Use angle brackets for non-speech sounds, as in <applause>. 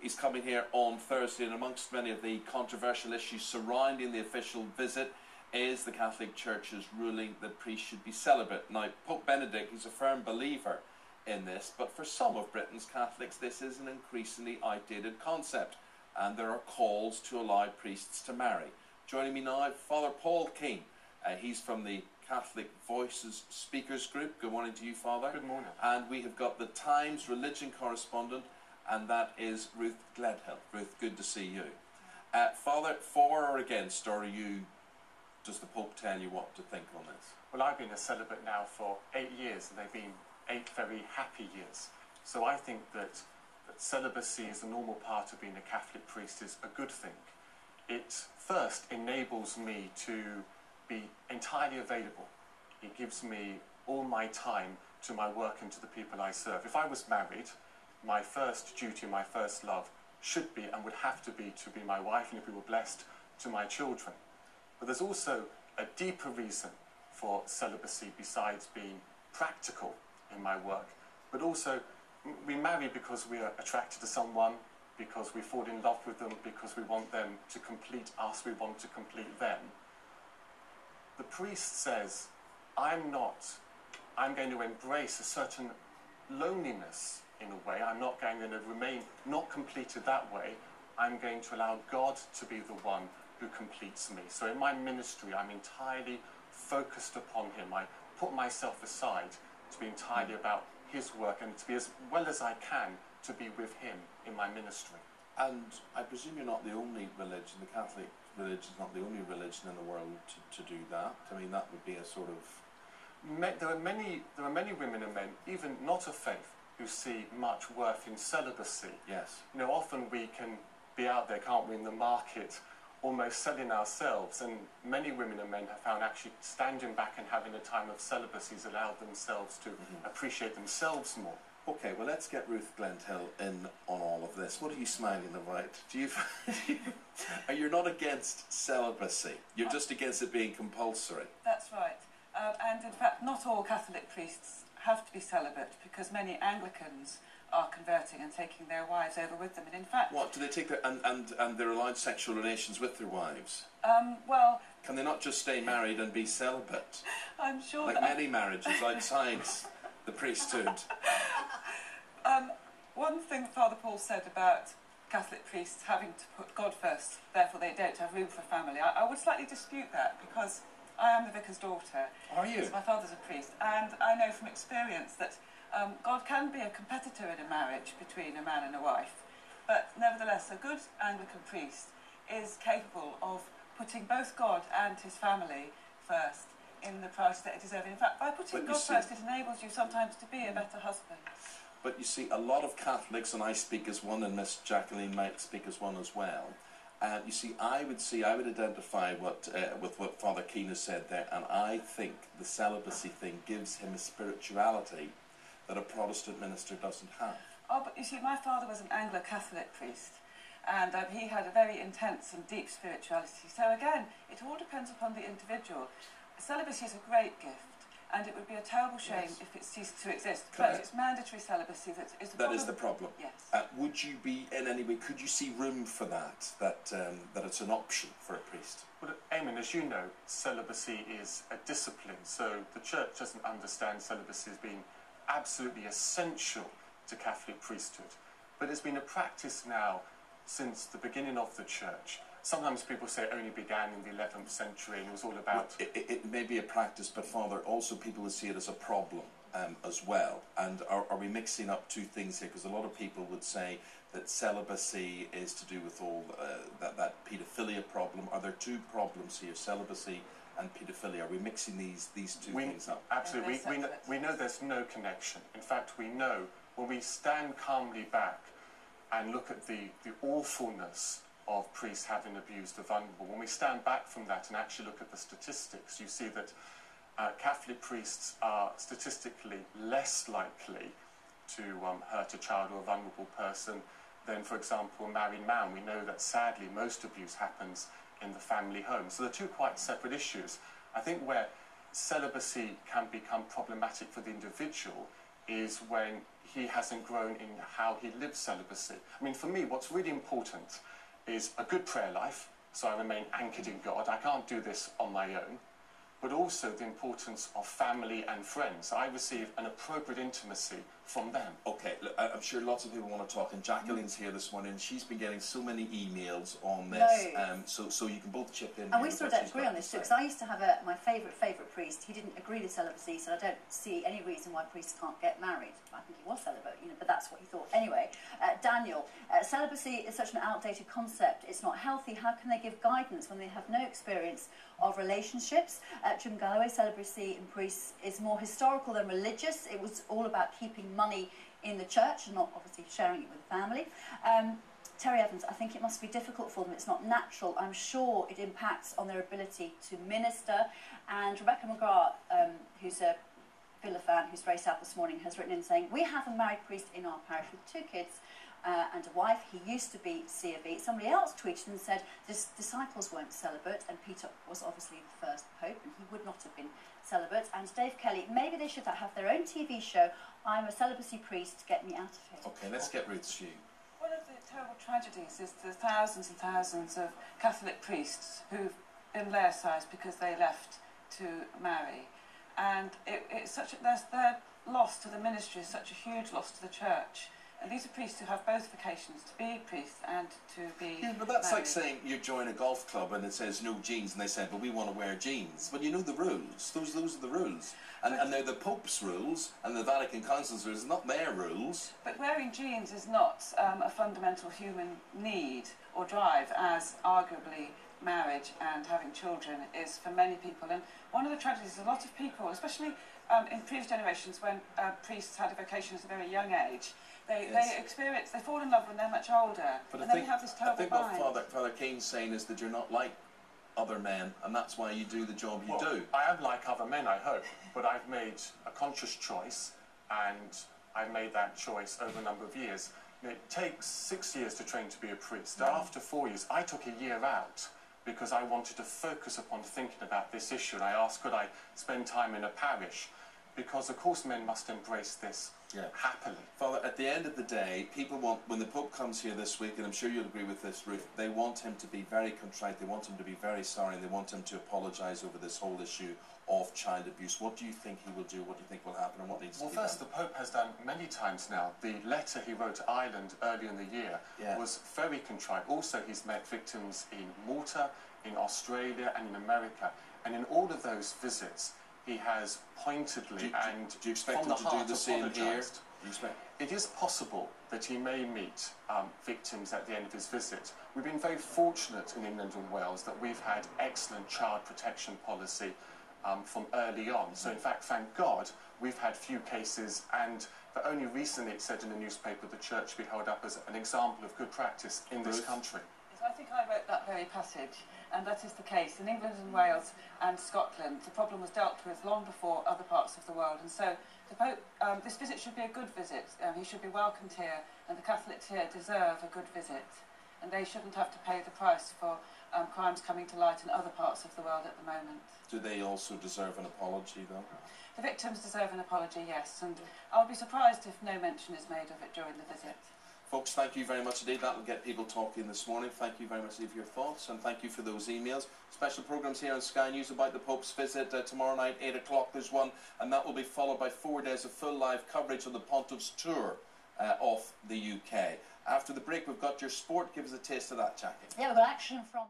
He's coming here on Thursday, and amongst many of the controversial issues surrounding the official visit is the Catholic Church's ruling that priests should be celibate. Now, Pope Benedict is a firm believer in this, but for some of Britain's Catholics, this is an increasingly outdated concept, and there are calls to allow priests to marry. Joining me now, Father Paul Keane. Uh, he's from the Catholic Voices Speakers Group. Good morning to you, Father. Good morning. And we have got the Times religion correspondent, and that is Ruth Gledhill. Ruth, good to see you. Uh, Father, for or against, or you, does the Pope tell you what to think on this? Well, I've been a celibate now for eight years, and they've been eight very happy years. So I think that, that celibacy is a normal part of being a Catholic priest is a good thing. It first enables me to be entirely available. It gives me all my time to my work and to the people I serve. If I was married, my first duty, my first love should be and would have to be to be my wife, and if we were blessed, to my children. But there's also a deeper reason for celibacy besides being practical in my work, but also we marry because we are attracted to someone, because we fall in love with them, because we want them to complete us, we want to complete them. The priest says, I'm not, I'm going to embrace a certain loneliness in a way. I'm not going to remain not completed that way. I'm going to allow God to be the one who completes me. So in my ministry, I'm entirely focused upon Him. I put myself aside to be entirely mm. about His work and to be as well as I can to be with Him in my ministry. And I presume you're not the only religion, the Catholic religion is not the only religion in the world to, to do that. I mean, that would be a sort of. there are many, there are many women and men, even not of faith, who see much worth in celibacy. Yes. You know, often we can be out there, can't we, in the market, almost selling ourselves. And many women and men have found actually standing back and having a time of celibacy has allowed themselves to mm-hmm. appreciate themselves more. Okay, well, let's get Ruth Gledhill in on all of this. What are you smiling about? Do you, <laughs> are you're not against celibacy? You're just against it being compulsory. That's right. Um, and in fact, not all Catholic priests have to be celibate because many Anglicans are converting and taking their wives over with them. And in fact, what do they take their and and and they're allowed sexual relations with their wives? Um, well, can they not just stay married and be celibate? <laughs> I'm sure. Like many marriages outside the priesthood. <laughs> Um, one thing Father Paul said about Catholic priests having to put God first, therefore they don't have room for family. I, I would slightly dispute that because I am the vicar's daughter. Are you? So my father's a priest, and I know from experience that um, God can be a competitor in a marriage between a man and a wife, but nevertheless, a good Anglican priest is capable of putting both God and his family first in the priority that it deserves. In fact, by putting God see, first, it enables you sometimes to be a better husband. But you see, a lot of Catholics, and I speak as one, and Miss Jacqueline might speak as one as well, and you see, I would see, I would identify what uh, with what Father Keane has said there, and I think the celibacy thing gives him a spirituality that a Protestant minister doesn't have. Oh, but you see, my father was an Anglo-Catholic priest, and um, he had a very intense and deep spirituality. So again, it all depends upon the individual. Celibacy is a great gift and it would be a terrible shame yes. if it ceased to exist. Correct. But it's mandatory celibacy that is the that problem. That is the problem. Yes. Uh, would you be in any way? Could you see room for that? That um, that it's an option for a priest. Well, Eamonn, as you know, celibacy is a discipline. So the church doesn't understand celibacy as being absolutely essential to Catholic priesthood, but it's been a practice now since the beginning of the church sometimes people say it only began in the 11th century and it was all about... It, it, it may be a practice, but Father, also people would see it as a problem um, as well. And are, are we mixing up two things here? Because a lot of people would say that celibacy is to do with all uh, that, that paedophilia problem. Are there two problems here, celibacy and paedophilia? Are we mixing these, these two we, things up? Absolutely. We, we, know, we know there's no connection. In fact, we know when we stand calmly back and look at the, the awfulness of priests having abused the vulnerable. When we stand back from that and actually look at the statistics, you see that uh, Catholic priests are statistically less likely to um, hurt a child or a vulnerable person than, for example, a married man. We know that sadly most abuse happens in the family home. So they're two quite separate issues. I think where celibacy can become problematic for the individual is when he hasn't grown in how he lives celibacy. I mean, for me, what's really important is a good prayer life, so I remain anchored in God. I can't do this on my own but also the importance of family and friends. I receive an appropriate intimacy from them. Okay, look, I- I'm sure lots of people want to talk, and Jacqueline's here this morning. She's been getting so many emails on this, Loads. um, so so you can both chip in. And we sort of agree on this too, because I used to have a, my favourite, favourite priest. He didn't agree to celibacy, so I don't see any reason why priests can't get married. I think he was celibate, you know, but that's what he thought. Anyway, uh, Daniel, uh, celibacy is such an outdated concept. It's not healthy. How can they give guidance when they have no experience of relationships? Uh, Jim Galloway, celibacy in priests is more historical than religious. It was all about keeping money in the church and not obviously sharing it with the family. Um, Terry Evans, I think it must be difficult for them. It's not natural. I'm sure it impacts on their ability to minister. And Rebecca McGrath, um, who's a Villa fan who's very sad this morning, has written in saying, We have a married priest in our parish with two kids uh, and a wife. He used to be C of E. Somebody else tweeted and said, His disciples weren't celibate, and Peter was obviously the first pope, and he would not have been celibate. And Dave Kelly, maybe they should have their own TV show. I'm a celibacy priest, get me out of here. Okay, let's get Ruth's view. One of the terrible tragedies is the thousands and thousands of Catholic priests who've been laicized because they left to marry. And it, it's such a, their, their loss to the ministry is such a huge loss to the church. And these are priests who have both vocations, to be priests and to be Yeah, but that's like saying you join a golf club and it says no jeans, and they said, "But we want to wear jeans." But you know the rules. Those those are the rules, and and they're the Pope's rules and the Vatican Council's rules, not their rules. But wearing jeans is not um, a fundamental human need or drive, as arguably marriage and having children is for many people. And one of the tragedies is a lot of people, especially um, in previous generations when uh, priests had a vocation at a very young age, they, Yes. they experience, they fall in love when they're much older. But and I then think you have this I terrible think what. Father Father Keane's saying is that you're not like other men, and that's why you do the job you Well, do. I am like other men, I hope, but I've made a conscious choice, and I've made that choice over a number of years. It takes six years to train to be a priest. Mm-hmm. After four years, I took a year out because I wanted to focus upon thinking about this issue, and I asked, could I spend time in a parish? Because, of course, men must embrace this Yeah. happily. Father, at the end of the day, people want, when the Pope comes here this week, and I'm sure you'll agree with this, Ruth, they want him to be very contrite, they want him to be very sorry, and they want him to apologise over this whole issue of child abuse. What do you think he will do? What do you think will happen? And what needs Well, to be first, the? Pope has done many times now. The letter he wrote to Ireland earlier in the year Yeah. was very contrite. Also, he's met victims in Malta, in Australia, and in America. And in all of those visits, he has pointedly Do, and do you expect from him the to do the same here? apologised. Do you expect? It is possible that he may meet um, victims at the end of his visit. We've been very fortunate in England and Wales that we've had excellent child protection policy um, from early on. So, in fact, thank God, we've had few cases, and but only recently it said in the newspaper the church be held up as an example of good practice in this country. Yes, I think I wrote that very passage, and that is the case. In England and Wales and Scotland, the problem was dealt with long before other parts of the world, and so the Pope, um, this visit should be a good visit. Um, he should be welcomed here, and the Catholics here deserve a good visit, and they shouldn't have to pay the price for um, crimes coming to light in other parts of the world at the moment. Do they also deserve an apology, though? The victims deserve an apology, yes, and I would be surprised if no mention is made of it during the visit. Folks, thank you very much indeed. That will get people talking this morning. Thank you very much indeed for your thoughts and thank you for those emails. Special programmes here on Sky News about the Pope's visit uh, tomorrow night, 8 o'clock. There's one, and that will be followed by four days of full live coverage of the Pontiff's tour uh, of the UK. After the break, we've got your sport. Give us a taste of that, Jackie. Yeah, we've got action from.